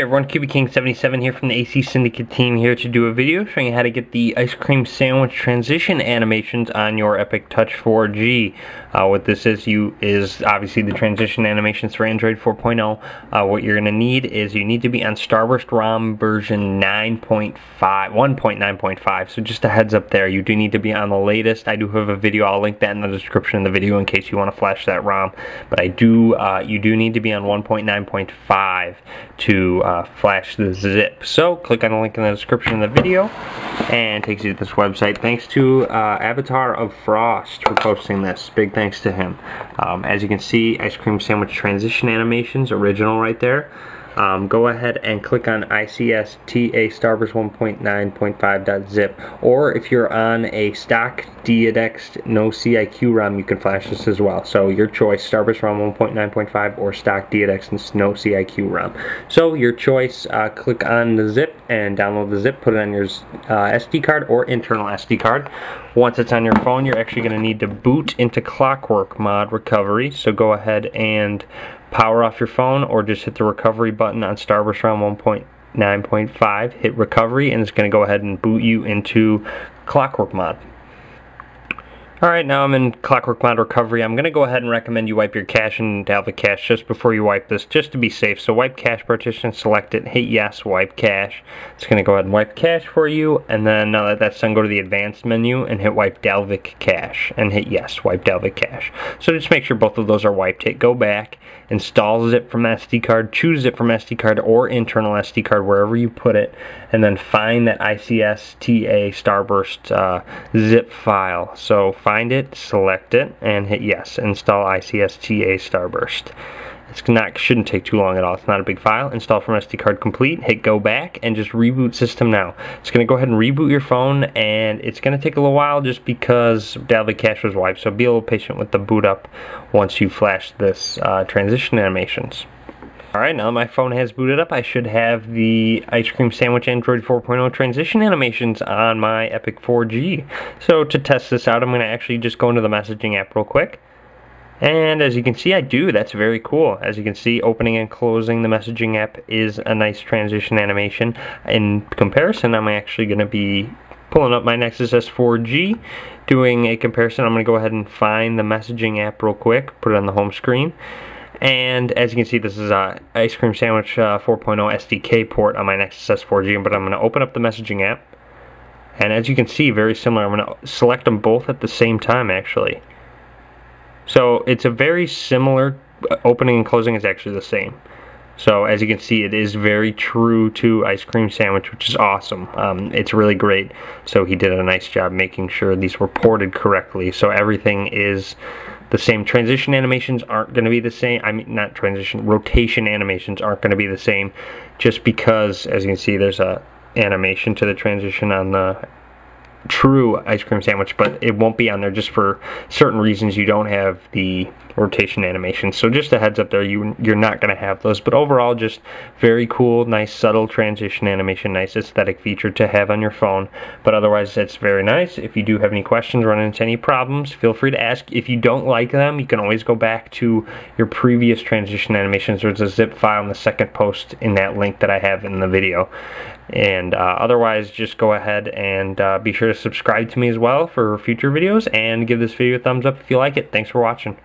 everyone, QBKing 77 here from the AC Syndicate team here to do a video showing you how to get the ice cream sandwich transition animations on your Epic Touch 4G. Uh, what this is you is obviously the transition animations for Android 4.0. Uh, what you're going to need is you need to be on Starburst ROM version 9.5, 1.9.5. So just a heads up there, you do need to be on the latest. I do have a video, I'll link that in the description of the video in case you want to flash that ROM. But I do, uh, you do need to be on 1.9.5 to uh, flash the zip. So click on the link in the description of the video and takes you to this website. Thanks to uh, Avatar of Frost for posting this. Big thanks to him. Um, as you can see, ice cream sandwich transition animations, original right there um, go ahead and click on ICSTA Starburst 1.9.5.zip or if you're on a stock Diadex no CIQ ROM you can flash this as well. So your choice Starburst ROM 1.9.5 or stock Diadex no CIQ ROM. So your choice uh, click on the zip and download the zip put it on your uh, SD card or internal SD card. Once it's on your phone you're actually going to need to boot into Clockwork Mod Recovery. So go ahead and power off your phone or just hit the recovery button on Starburst ROM 1.9.5 hit recovery and it's going to go ahead and boot you into Clockwork Mod. Alright, now I'm in Clockwork Mod Recovery. I'm going to go ahead and recommend you wipe your cache and Dalvik cache just before you wipe this, just to be safe. So wipe cache partition, select it, hit yes, wipe cache. It's going to go ahead and wipe cache for you, and then now that that's done, go to the advanced menu and hit wipe Dalvik cache, and hit yes, wipe Dalvik cache. So just make sure both of those are wiped. Hit go back, install zip from SD card, choose zip from SD card or internal SD card, wherever you put it, and then find that ICSTA Starburst uh, zip file. So find it, select it, and hit yes. Install ICSTA Starburst. It's not shouldn't take too long at all. It's not a big file. Install from SD card complete. Hit go back and just reboot system now. It's going to go ahead and reboot your phone and it's going to take a little while just because Dalvik cache was wiped. So be a little patient with the boot up once you flash this uh, transition animations. Alright, now my phone has booted up, I should have the Ice Cream Sandwich Android 4.0 transition animations on my Epic 4G. So to test this out, I'm going to actually just go into the messaging app real quick. And as you can see, I do. That's very cool. As you can see, opening and closing the messaging app is a nice transition animation. In comparison, I'm actually going to be pulling up my Nexus S4G, doing a comparison. I'm going to go ahead and find the messaging app real quick, put it on the home screen. And as you can see, this is a Ice Cream Sandwich uh, 4.0 SDK port on my Nexus S4G, but I'm going to open up the messaging app. And as you can see, very similar. I'm going to select them both at the same time, actually. So it's a very similar, uh, opening and closing is actually the same. So as you can see, it is very true to Ice Cream Sandwich, which is awesome. Um, it's really great. So he did a nice job making sure these were ported correctly. So everything is the same. Transition animations aren't going to be the same. I mean, not transition, rotation animations aren't going to be the same just because, as you can see, there's a animation to the transition on the true ice cream sandwich, but it won't be on there just for certain reasons. You don't have the rotation animation. So just a heads up there, you, you're not going to have those. But overall, just very cool, nice, subtle transition animation, nice aesthetic feature to have on your phone. But otherwise, it's very nice. If you do have any questions, run into any problems, feel free to ask. If you don't like them, you can always go back to your previous transition animations. There's a zip file in the second post in that link that I have in the video. And uh, otherwise, just go ahead and uh, be sure to subscribe to me as well for future videos and give this video a thumbs up if you like it. Thanks for watching.